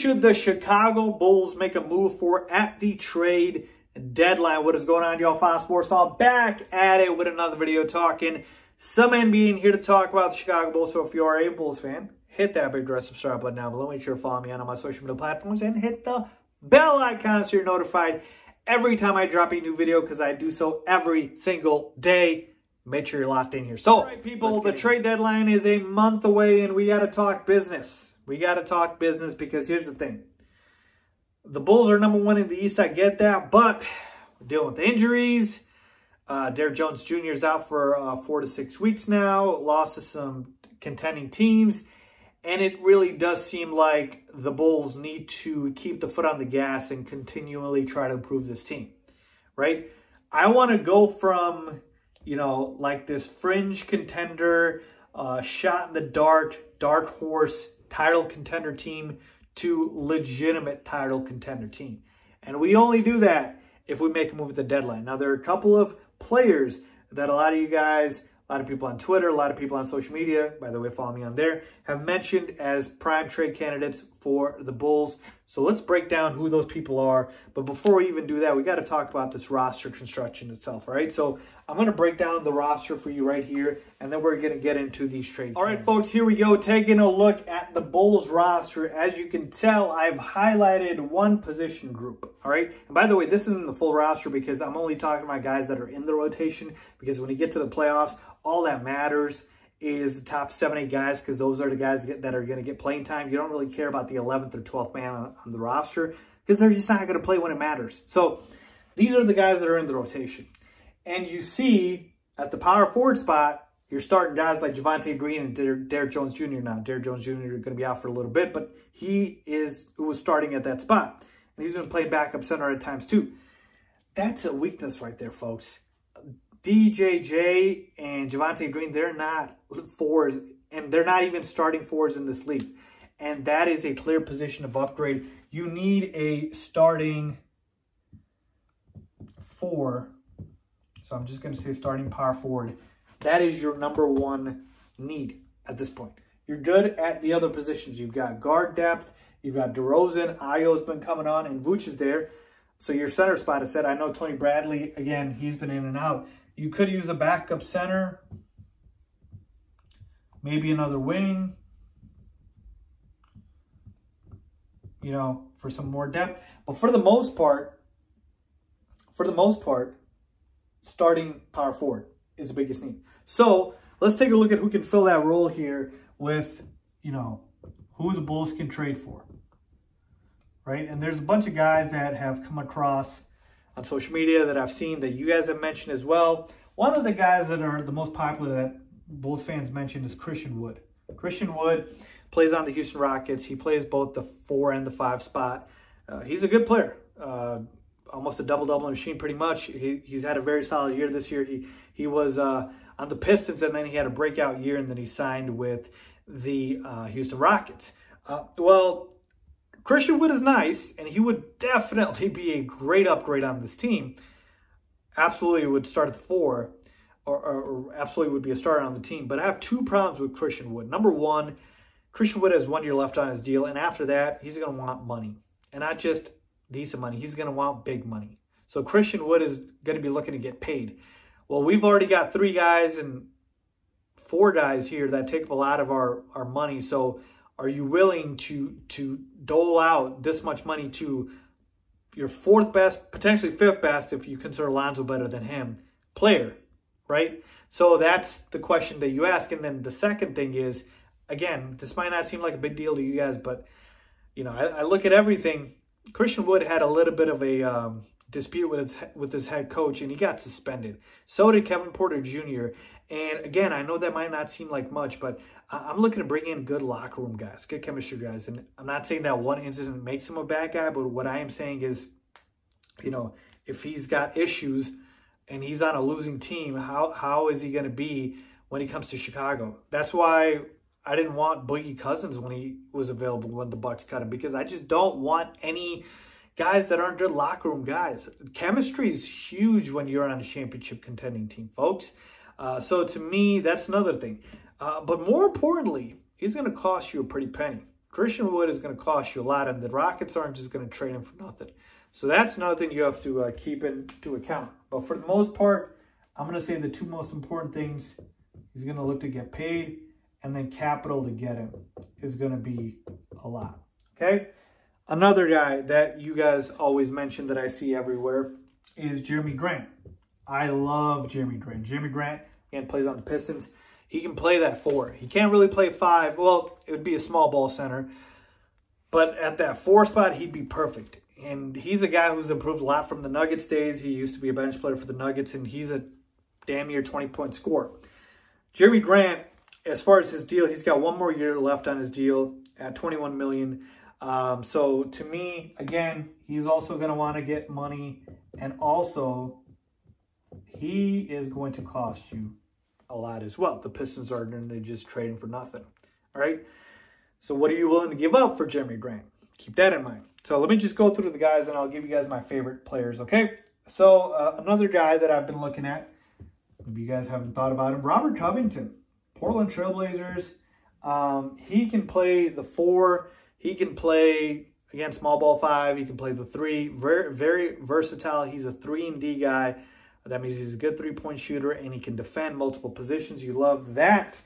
should the Chicago Bulls make a move for at the trade deadline? What is going on, y'all? Faiz Sports Talk back at it with another video talking some NBA in here to talk about the Chicago Bulls. So if you are a Bulls fan, hit that big red subscribe button down below. Make sure to follow me on all my social media platforms and hit the bell icon so you're notified every time I drop a new video because I do so every single day. Make sure you're locked in here. So, right, people, the trade deadline is a month away and we got to talk business. We got to talk business because here's the thing. The Bulls are number one in the East. I get that, but we're dealing with injuries. Uh, Derrick Jones Jr. is out for uh, four to six weeks now. Lost to some contending teams. And it really does seem like the Bulls need to keep the foot on the gas and continually try to improve this team, right? I want to go from, you know, like this fringe contender, uh, shot in the dart, dark horse title contender team to legitimate title contender team. And we only do that if we make a move at the deadline. Now, there are a couple of players that a lot of you guys, a lot of people on Twitter, a lot of people on social media, by the way, follow me on there, have mentioned as prime trade candidates for the Bulls. So let's break down who those people are. But before we even do that, we got to talk about this roster construction itself, all right? So I'm going to break down the roster for you right here, and then we're going to get into these trades. All right, folks, here we go. Taking a look at the Bulls roster. As you can tell, I've highlighted one position group, all right? And by the way, this isn't the full roster because I'm only talking about guys that are in the rotation because when you get to the playoffs, all that matters – is the top seven, eight guys because those are the guys that are going to get playing time. You don't really care about the 11th or 12th man on, on the roster because they're just not going to play when it matters. So these are the guys that are in the rotation. And you see at the power forward spot, you're starting guys like Javonte Green and Der Jones Jr. now. Derrick Jones Jr. is going to be out for a little bit, but he is who was starting at that spot. And he's been playing backup center at times too. That's a weakness right there, folks. DJJ and Javonte Green, they're not fours, and they're not even starting fours in this league. And that is a clear position of upgrade. You need a starting four. So I'm just going to say starting power forward. That is your number one need at this point. You're good at the other positions. You've got guard depth. You've got DeRozan. Ayo's been coming on, and Vooch is there. So your center spot is set. I know Tony Bradley, again, he's been in and out. You could use a backup center, maybe another wing, you know, for some more depth. But for the most part, for the most part, starting power forward is the biggest need. So let's take a look at who can fill that role here with, you know, who the Bulls can trade for. Right? And there's a bunch of guys that have come across on social media that I've seen that you guys have mentioned as well. One of the guys that are the most popular that Bulls fans mentioned is Christian Wood. Christian Wood plays on the Houston Rockets. He plays both the four and the five spot. Uh, he's a good player. Uh, almost a double-double machine pretty much. He, he's had a very solid year this year. He he was uh, on the Pistons and then he had a breakout year and then he signed with the uh, Houston Rockets. Uh, well, Christian Wood is nice, and he would definitely be a great upgrade on this team. Absolutely would start at four, or, or, or, absolutely would be a starter on the team. But I have two problems with Christian Wood. Number one, Christian Wood has one year left on his deal, and after that, he's going to want money. And not just decent money, he's going to want big money. So Christian Wood is going to be looking to get paid. Well, we've already got three guys and four guys here that take up a lot of our, our money. So are you willing to to dole out this much money to your fourth best, potentially fifth best, if you consider Lonzo better than him, player, right? So that's the question that you ask. And then the second thing is, again, this might not seem like a big deal to you guys, but you know, I, I look at everything. Christian Wood had a little bit of a um, dispute with his with his head coach, and he got suspended. So did Kevin Porter Jr. And again, I know that might not seem like much, but I'm looking to bring in good locker room guys, good chemistry guys. And I'm not saying that one incident makes him a bad guy, but what I am saying is, you know, if he's got issues and he's on a losing team, how how is he going to be when he comes to Chicago? That's why I didn't want Boogie Cousins when he was available when the Bucks cut him because I just don't want any guys that aren't good locker room guys. Chemistry is huge when you're on a championship contending team, folks. Uh, so to me, that's another thing. Uh, but more importantly, he's going to cost you a pretty penny. Christian Wood is going to cost you a lot, and the Rockets aren't just going to trade him for nothing. So that's another thing you have to uh, keep into account. But for the most part, I'm going to say the two most important things he's going to look to get paid, and then capital to get him is going to be a lot. Okay? Another guy that you guys always mention that I see everywhere is Jerami Grant. I love Jerami Grant. Jerami Grant, again, plays on the Pistons. He can play that four. He can't really play five. Well, it would be a small ball center. But at that four spot, he'd be perfect. And he's a guy who's improved a lot from the Nuggets days. He used to be a bench player for the Nuggets, and he's a damn near 20-point scorer. Jerami Grant, as far as his deal, he's got one more year left on his deal at 21 million. Um, so to me, again, he's also going to want to get money, and also he is going to cost you a lot as well. The Pistons are going to just trade him for nothing. All right. So what are you willing to give up for Jerami Grant? Keep that in mind. So let me just go through the guys, and I'll give you guys my favorite players. Okay. So uh, another guy that I've been looking at. Maybe you guys haven't thought about him. Robert Covington, Portland Trailblazers. Um, he can play the four. He can play, again, small ball five. He can play the three. Very, very versatile. He's a 3 and D guy. That means he's a good three-point shooter, and he can defend multiple positions. You love that.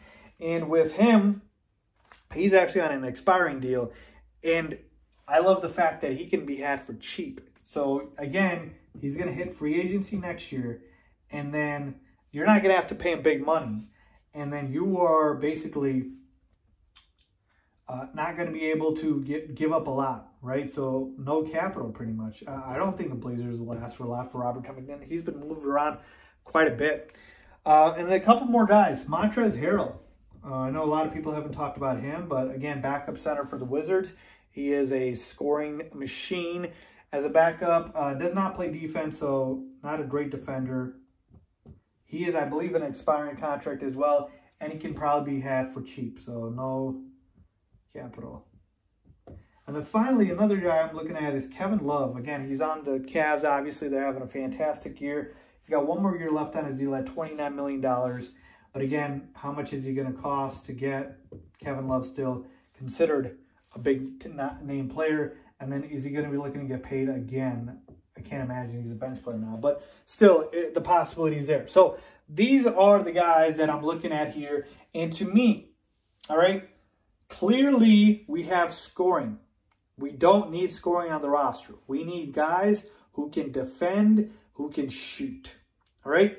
And with him, he's actually on an expiring deal. And I love the fact that he can be had for cheap. So, again, he's going to hit free agency next year. And then you're not going to have to pay him big money. And then you are basically uh, not going to be able to get, give up a lot, right? So no capital pretty much. I don't think the Blazers will ask for a lot for Robert Covington. He's been moved around quite a bit. Uh, and a couple more guys. Montrezl Harrell. Uh, I know a lot of people haven't talked about him, but again, backup center for the Wizards. He is a scoring machine as a backup. Uh, does not play defense, so not a great defender. He is, I believe, an expiring contract as well, and he can probably be had for cheap. So no capital. And then finally, another guy I'm looking at is Kevin Love. Again, he's on the Cavs. Obviously, they're having a fantastic year. He's got one more year left on his deal at $29 million. But again, how much is he going to cost to get Kevin Love still considered a big name player? And then is he going to be looking to get paid again? I can't imagine he's a bench player now. But still, it, the possibility is there. So these are the guys that I'm looking at here. And to me, all right, Clearly, we have scoring. We don't need scoring on the roster. We need guys who can defend, who can shoot. All right?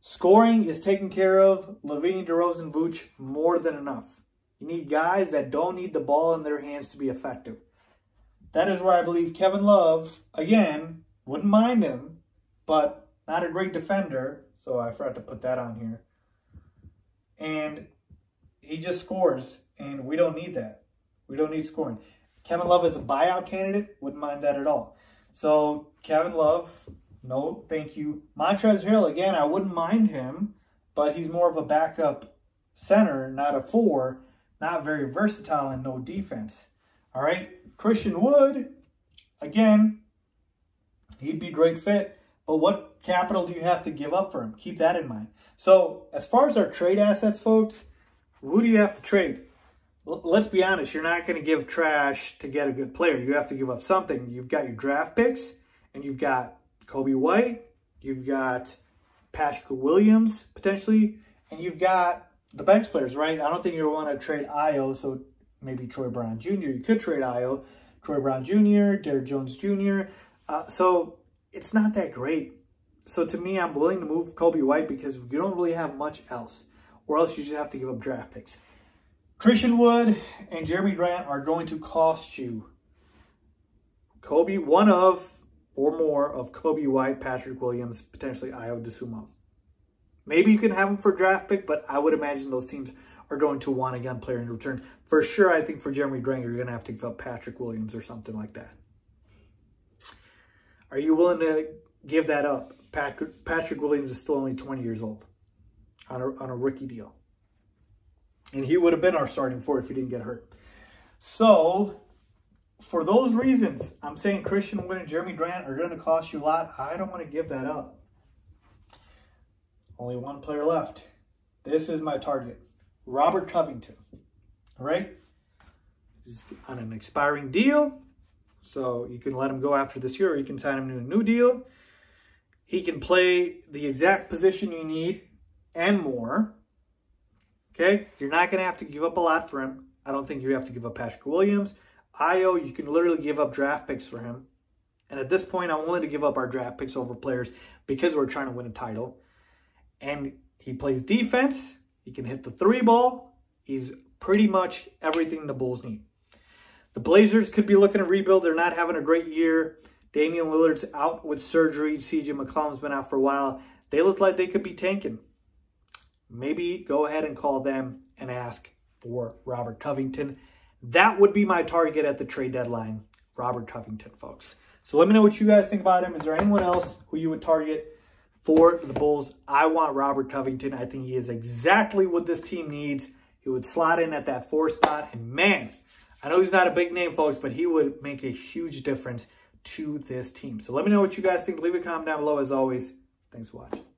Scoring is taken care of. LaVine, DeRozan, Vooch, more than enough. You need guys that don't need the ball in their hands to be effective. That is where I believe Kevin Love, again, wouldn't mind him, but not a great defender. So I forgot to put that on here. And he just scores, and we don't need that. We don't need scoring. Kevin Love is a buyout candidate. Wouldn't mind that at all. So Kevin Love, no, thank you. Montrezl Harrell, again, I wouldn't mind him, but he's more of a backup center, not a four. Not very versatile and no defense. All right, Christian Wood, again, he'd be great fit. But what capital do you have to give up for him? Keep that in mind. So as far as our trade assets, folks, who do you have to trade? Let's be honest, you're not going to give trash to get a good player. You have to give up something. You've got your draft picks, and you've got Coby White, you've got Patrick Williams, potentially, and you've got the bench players, right? I don't think you want to trade Ayo, so maybe Troy Brown Jr. You could trade Ayo, Troy Brown Jr., Derrick Jones Jr. Uh, so it's not that great. So to me, I'm willing to move Coby White because you don't really have much else or else you just have to give up draft picks. Christian Wood and Jerami Grant are going to cost you Coby, one of or more of Coby White, Patrick Williams, potentially Ayo Dosunmu. Maybe you can have them for draft pick, but I would imagine those teams are going to want a gun player in return. For sure, I think for Jerami Grant, you're going to have to give up Patrick Williams or something like that. Are you willing to give that up? Patrick, Patrick Williams is still only 20 years old on a, on a rookie deal. And he would have been our starting four if he didn't get hurt. So, for those reasons, I'm saying Christian Wood and Jerami Grant are going to cost you a lot. I don't want to give that up. Only one player left. This is my target. Robert Covington. All right? He's on an expiring deal. So you can let him go after this year or you can sign him to a new deal. He can play the exact position you need and more. Okay? You're not going to have to give up a lot for him. I don't think you have to give up Patrick Williams. Ayo, you can literally give up draft picks for him. And at this point, I'm willing to give up our draft picks over players because we're trying to win a title. And he plays defense. He can hit the three ball. He's pretty much everything the Bulls need. The Blazers could be looking to rebuild. They're not having a great year. Damian Lillard's out with surgery. CJ McCollum's been out for a while. They look like they could be tanking. Maybe go ahead and call them and ask for Robert Covington. That would be my target at the trade deadline, Robert Covington, folks. So let me know what you guys think about him. Is there anyone else who you would target for the Bulls? I want Robert Covington. I think he is exactly what this team needs. He would slot in at that four spot. And man, I know he's not a big name, folks, but he would make a huge difference to this team. So let me know what you guys think. Leave a comment down below as always. Thanks for watching.